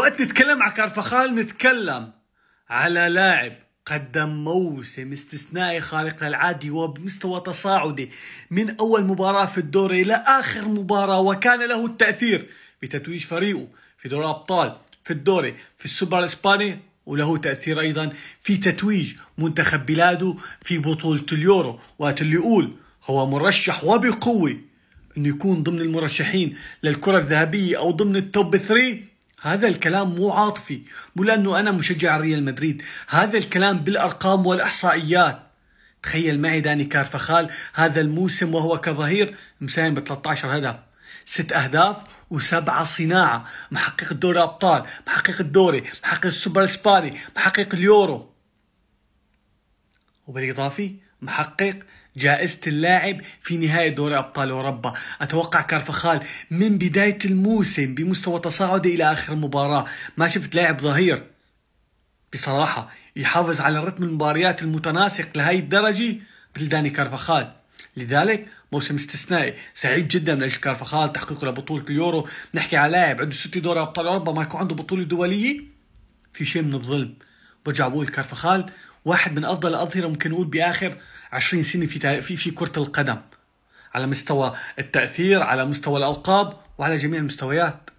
وقت نتكلم على كارفخال نتكلم على لاعب قدم موسم استثنائي خارق للعادة وبمستوى تصاعدي من أول مباراة في الدوري إلى آخر مباراة وكان له التأثير بتتويج فريقه في دوري الأبطال في الدوري في السوبر الإسباني وله تأثير أيضا في تتويج منتخب بلاده في بطولة اليورو. وقت اللي يقول هو مرشح وبقوة إنه يكون ضمن المرشحين للكرة الذهبية أو ضمن ال top 3 هذا الكلام مو عاطفي مو لأنه أنا مشجع ريال مدريد هذا الكلام بالأرقام والإحصائيات. تخيل معي داني كارفخال هذا الموسم وهو كظهير مساهم ب 13 هدف ست أهداف وسبعة صناعة محقق دوري أبطال محقق الدوري محقق السوبر الإسباني محقق اليورو. وبالاضافه محقق جائزة اللاعب في نهاية دوري أبطال أوروبا. أتوقع كارفخال من بداية الموسم بمستوى تصاعدي إلى آخر المباراة. ما شفت لاعب ظهير بصراحة يحافظ على رتم المباريات المتناسق لهي الدرجة مثل داني كارفخال. لذلك موسم استثنائي سعيد جدا من أجل كارفخال تحقيقه لبطولة اليورو. نحكي على لاعب عنده ست دوري أبطال أوروبا ما يكون عنده بطولة دولية؟ في شيء من الظلم. برجع بقول كارفخال واحد من أفضل الأظهرة ممكن نقول بآخر 20 سنة في في في كرة القدم على مستوى التأثير على مستوى الألقاب وعلى جميع المستويات.